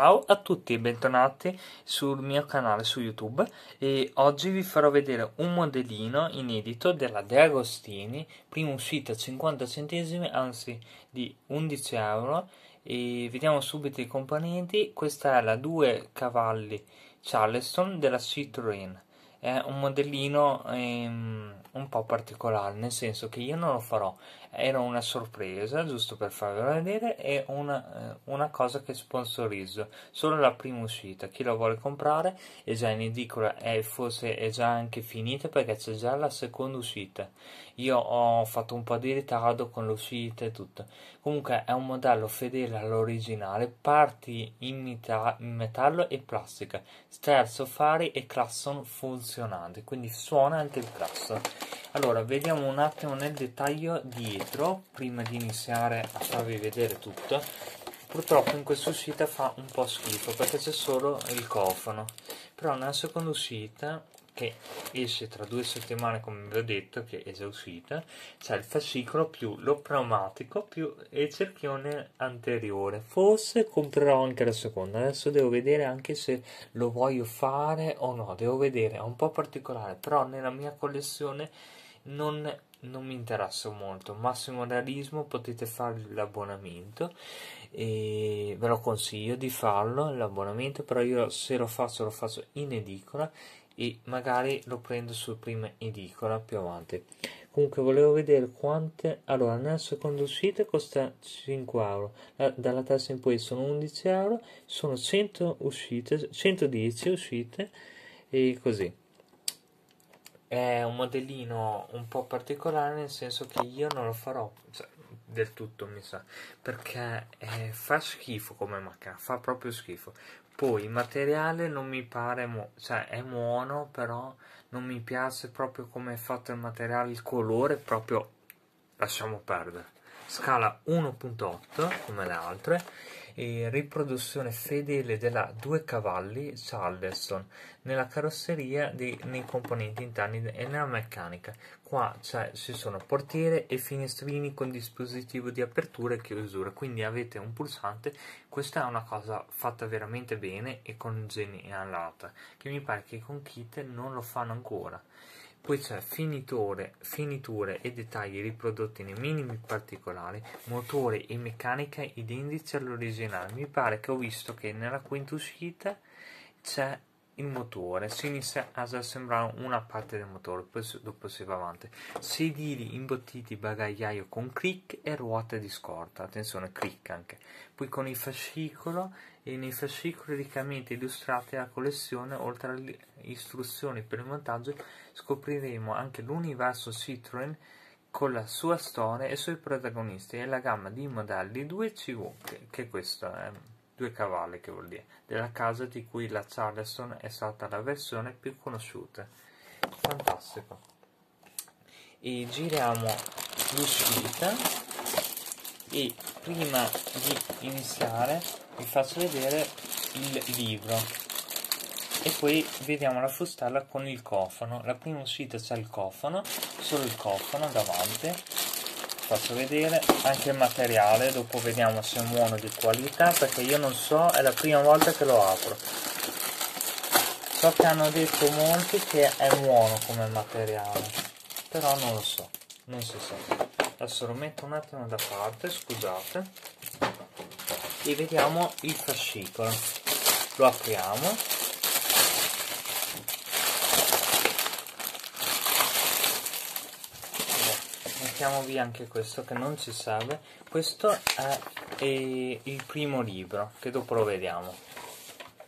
Ciao a tutti e bentornati sul mio canale su YouTube e oggi vi farò vedere un modellino inedito della De Agostini, prima uscita a 50 centesimi, anzi di 11 euro. E vediamo subito i componenti. Questa è la 2 cavalli Charleston della Citroën. È un modellino ehm, un po' particolare, nel senso che io non lo farò, era una sorpresa, giusto per farvelo vedere, e una, eh, una cosa che sponsorizzo, solo la prima uscita, chi lo vuole comprare è già in edicola e forse è già anche finita perché c'è già la seconda uscita, io ho fatto un po' di ritardo con l'uscita e tutto, comunque è un modello fedele all'originale, parti in, meta- in metallo e plastica, sterzo, fari e classon funzionante, quindi suona anche il classo. Allora, vediamo un attimo nel dettaglio dietro, prima di iniziare a farvi vedere tutto. Purtroppo in questa uscita fa un po' schifo, perché c'è solo il cofano. Però nella seconda uscita che esce tra due settimane come vi ho detto che è già uscita c'è il fascicolo più lo pneumatico più il cerchione anteriore forse comprerò anche la seconda adesso devo vedere anche se lo voglio fare o no devo vedere è un po' particolare però nella mia collezione non, non mi interessa molto. Massimo realismo potete fare l'abbonamento e ve lo consiglio di farlo l'abbonamento però io se lo faccio lo faccio in edicola e magari lo prendo su prima edicola più avanti. Comunque volevo vedere quante allora nella seconda uscita costa 5 euro dalla terza in poi sono 11 euro sono 100 uscite 110 uscite e così è un modellino un po' particolare nel senso che io non lo farò cioè, del tutto mi sa perché eh, fa schifo come macchina fa proprio schifo poi il materiale non mi pare, mo- cioè è buono, però non mi piace proprio come è fatto il materiale, il colore proprio lasciamo perdere. Scala 1.8 come le altre e riproduzione fedele della due cavalli Charleston nella carrozzeria dei, nei componenti interni e nella meccanica. Qua ci sono portiere e finestrini con dispositivo di apertura e chiusura, quindi avete un pulsante. Questa è una cosa fatta veramente bene e congenialata, che mi pare che con kit non lo fanno ancora poi c'è finiture, finiture e dettagli riprodotti nei minimi particolari, motore e meccanica identici all'originale. Mi pare che ho visto che nella quinta uscita c'è il motore, si inizia a sembrare una parte del motore, poi dopo si va avanti. Sedili imbottiti bagagliaio con click e ruote di scorta, attenzione click anche. Poi con il fascicolo e nei fascicoli riccamente illustrati la collezione, oltre alle istruzioni per il montaggio, scopriremo anche l'universo Citroën con la sua storia e i suoi protagonisti e la gamma di modelli 2 CV, che, che questo è due cavalli che vuol dire, della casa di cui la Charleston è stata la versione più conosciuta. Fantastico. E giriamo l'uscita e prima di iniziare vi faccio vedere il libro e poi vediamo la fustella con il cofano la prima uscita c'è il cofano solo il cofano davanti faccio vedere anche il materiale dopo vediamo se è buono di qualità perché io non so è la prima volta che lo apro. So che hanno detto molti che è buono come materiale però non lo so non si sa. Adesso lo metto un attimo da parte scusate e vediamo il fascicolo. Lo apriamo mettiamo via anche questo che non ci serve questo è, è il primo libro che dopo lo vediamo.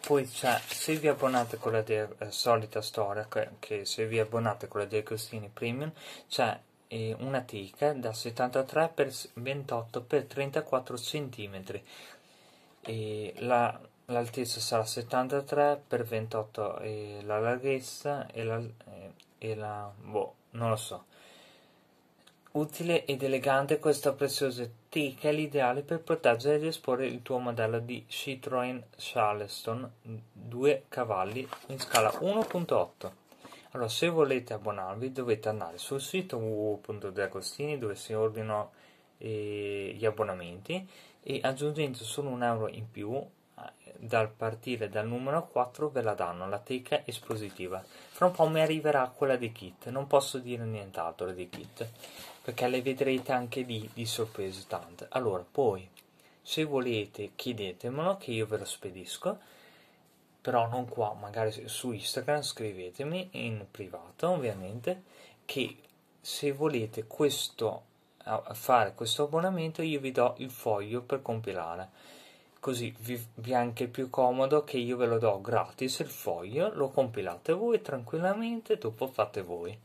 Poi c'è se vi abbonate con la de- eh, solita storia che, che, se vi abbonate con la De Agostini Premium. C'è eh, una tica da 73 x 28 x 34 cm e la, l'altezza sarà 73 x 28 e la larghezza e la, e, e la boh non lo so Utile ed elegante questa preziosa teca è l'ideale per proteggere ed esporre il tuo modello di Citroën Charleston 2 cavalli in scala 1.8. Allora, se volete abbonarvi dovete andare sul sito www.deagostini dove si ordinano eh, gli abbonamenti e aggiungendo solo un euro in più dal partire dal numero 4 ve la danno, la teca espositiva. Fra un po' mi arriverà quella di kit, non posso dire nient'altro di kit, perché le vedrete anche lì di sorprese tante. Allora, poi, se volete chiedetemelo che io ve lo spedisco, però non qua, magari su Instagram scrivetemi in privato ovviamente, che se volete questo, fare questo abbonamento io vi do il foglio per compilare così vi, vi, è anche più comodo che io ve lo do gratis il foglio, lo compilate voi tranquillamente, dopo fate voi.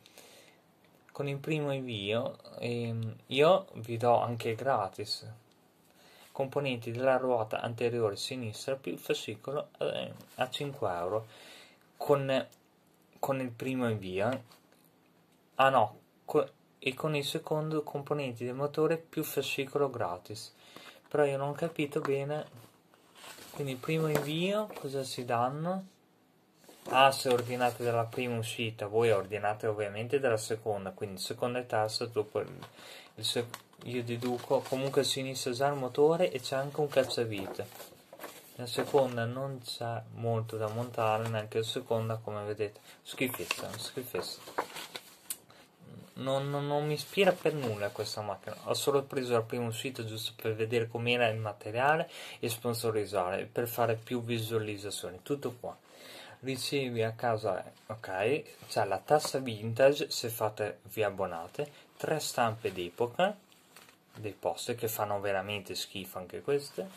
Con il primo invio ehm, io vi do anche gratis componenti della ruota anteriore sinistra più il fascicolo eh, a 5 euro. Con, con il primo invio, ah no, co- e con il secondo componenti del motore più fascicolo gratis. Però io non ho capito bene quindi primo invio, cosa si danno? Ah, se ordinate dalla prima uscita, voi ordinate ovviamente dalla seconda, quindi seconda e terza dopo io deduco comunque a sinistra già il motore e c'è anche un cacciavite. La seconda non c'è molto da montare, neanche la seconda come vedete. Schifezza, schifezza non, non, non, mi ispira per nulla questa macchina. Ho solo preso il primo sito giusto per vedere com'era il materiale e sponsorizzare per fare più visualizzazioni. Tutto qua. Ricevi a casa, ok, c'è la tassa vintage se fate vi abbonate, tre stampe d'epoca dei posti che fanno veramente schifo anche queste,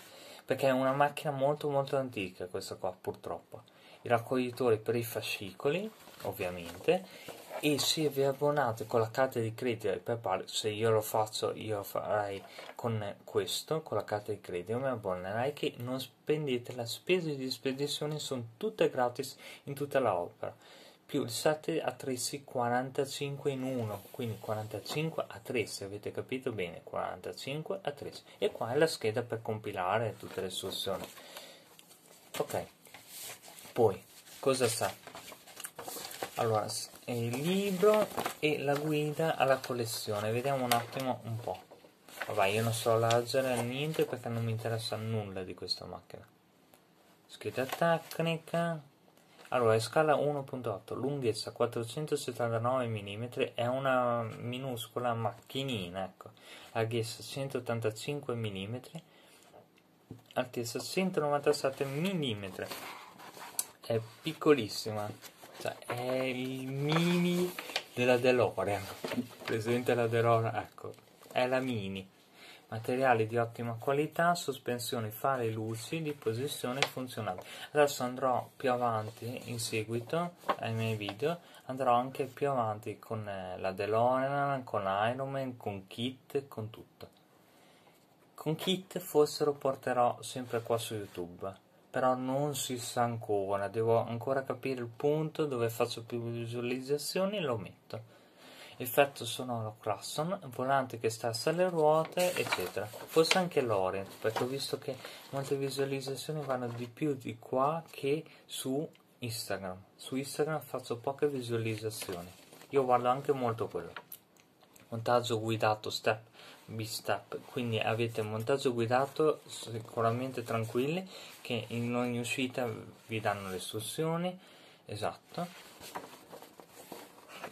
perché è una macchina molto molto antica questa qua purtroppo. I raccoglitori per i fascicoli, ovviamente, e se vi abbonate con la carta di credito e PayPal, se io lo faccio, io lo farei con questo, con la carta di credito, mi abbonerai che non spendete la spesa di spedizione, sono tutte gratis in tutta l'opera. Più il 7 attrezzi 45 in 1, quindi 45 attrezzi, avete capito bene? 45 attrezzi. E qua è la scheda per compilare tutte le istruzioni. Ok, poi cosa sta? Allora, il libro e la guida alla collezione. Vediamo un attimo un po'. Vabbè, io non so leggere niente perché non mi interessa nulla di questa macchina. Scritta tecnica. Allora, è scala 1.8, lunghezza 479 mm, è una minuscola macchinina, ecco. Larghezza 185 mm, altezza 197 mm. È piccolissima cioè, è il mini della DeLorean. Presente la DeLorean? Ecco, è la mini. Materiali di ottima qualità, sospensioni fare luci di posizione funzionale. Adesso andrò più avanti in seguito ai miei video, andrò anche più avanti con eh, la DeLorean, con Iron Man, con Kit, con tutto. Con Kit forse lo porterò sempre qua su YouTube però non si sa ancora, devo ancora capire il punto dove faccio più visualizzazioni e lo metto. Effetto sonoro Classon, volante che stassa alle ruote, eccetera. Forse anche l'Orient, perché ho visto che molte visualizzazioni vanno di più di qua che su Instagram. Su Instagram faccio poche visualizzazioni. Io guardo anche molto quello. Montaggio guidato step B-Step, quindi avete montaggio guidato sicuramente tranquilli che in ogni uscita vi danno le istruzioni, esatto,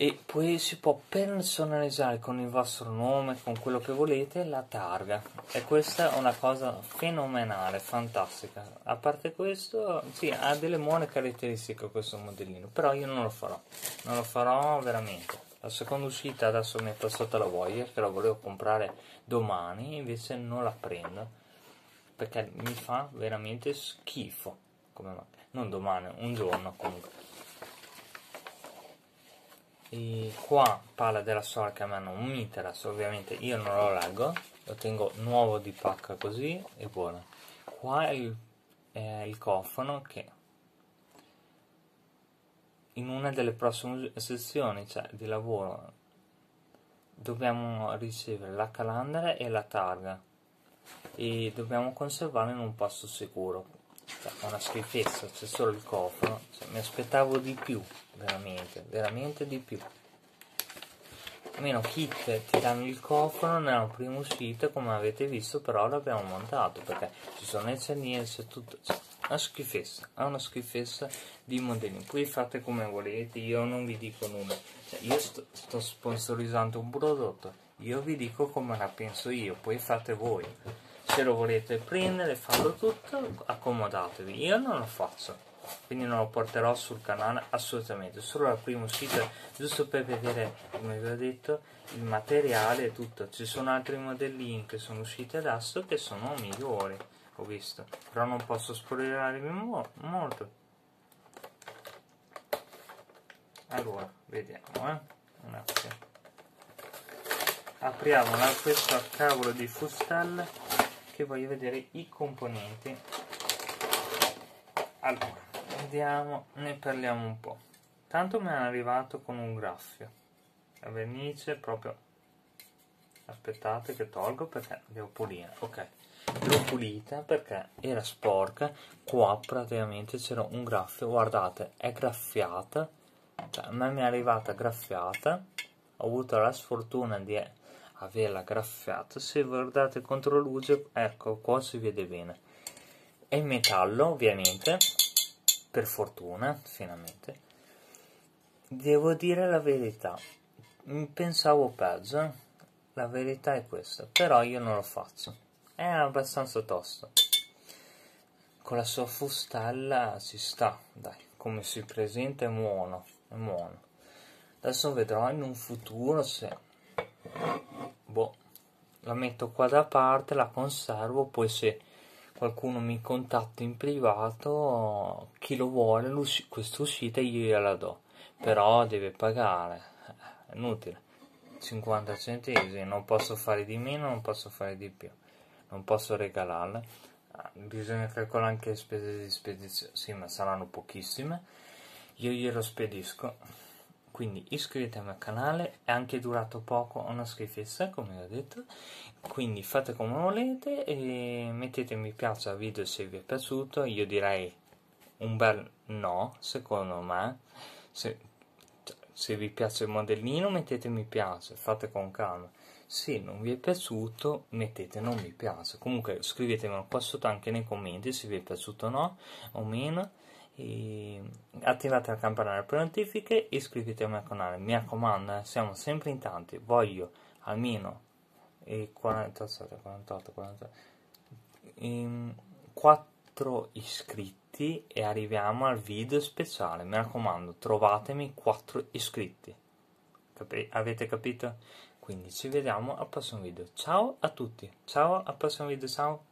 e poi si può personalizzare con il vostro nome, con quello che volete, la targa e questa è una cosa fenomenale, fantastica. A parte questo, sì, ha delle buone caratteristiche questo modellino, però io non lo farò, non lo farò veramente. La seconda uscita adesso è passata la voglia che la volevo comprare domani, invece non la prendo perché mi fa veramente schifo. Come non domani, un giorno comunque. E qua parla della storia che a me non mi interessa, ovviamente io non lo leggo, lo tengo nuovo di pacca così e buono. Qua è il, è il cofano che in una delle prossime sezioni cioè, di lavoro dobbiamo ricevere la calandra e la targa. E dobbiamo conservarla in un posto sicuro. Cioè, una schifezza c'è solo il cofano. Cioè, mi aspettavo di più veramente veramente di più. Almeno kit ti danno il cofano nella prima uscita come avete visto però l'abbiamo montato perché ci sono le cerniere c'è tutto cioè, una schifezza, è una schifezza di modellini. Poi fate come volete, io non vi dico nulla. Cioè, io sto, sto sponsorizzando un prodotto, io vi dico come la penso io, poi fate voi. Se lo volete prendere, farlo tutto, accomodatevi. Io non lo faccio quindi non lo porterò sul canale assolutamente solo al primo sito giusto per vedere come vi ho detto il materiale e tutto ci sono altri modellini che sono usciti adesso che sono migliori ho visto. Però non posso spoilerarvi mo molto. Allora vediamo eh? un attimo. Apriamo questo cavolo di fustelle che voglio vedere i componenti. Allora vediamo ne parliamo un po' tanto mi è arrivato con un graffio. La vernice proprio aspettate che tolgo perché devo pulire ok. L'ho pulita perché era sporca. Qua praticamente c'era un graffio. Guardate è graffiata. Cioè, a me mi è arrivata graffiata. Ho avuto la sfortuna di averla graffiata. Se guardate contro luce ecco qua si vede bene. È in metallo ovviamente. Per fortuna finalmente. Devo dire la verità. Pensavo peggio la verità è questa però io non lo faccio. È abbastanza tosto. Con la sua fustella si sta dai come si presenta è buono è buono. Adesso vedrò in un futuro se boh la metto qua da parte la conservo poi se qualcuno mi contatta in privato chi lo vuole questa uscita io gliela do però deve pagare è inutile 50 centesimi non posso fare di meno non posso fare di più non posso regalarle. Ah, bisogna calcolare anche le spese di spedizione. Sì ma saranno pochissime. Io glielo spedisco. Quindi iscrivetevi al canale è anche durato poco una schifezza come ho detto. Quindi fate come volete e mettete mi piace al video se vi è piaciuto. Io direi un bel no secondo me. Se, se vi piace il modellino mettete mi piace fate con calma. Se non vi è piaciuto mettete non mi piace. Comunque scrivetemelo qua sotto anche nei commenti se vi è piaciuto o no o meno. E attivate la campanella per notifiche iscrivetevi al canale. Mi raccomando eh, siamo sempre in tanti. Voglio almeno e 48 48 48 in 4 iscritti e arriviamo al video speciale mi raccomando trovatemi 4 iscritti Capi avete capito? Quindi ci vediamo al prossimo video. Ciao a tutti. Ciao al prossimo video. Ciao.